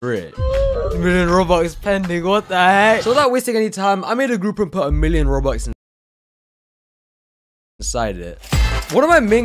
Brit. Million Robux pending, what the heck? So without wasting any time, I made a group and put a million Robux inside it. What am I main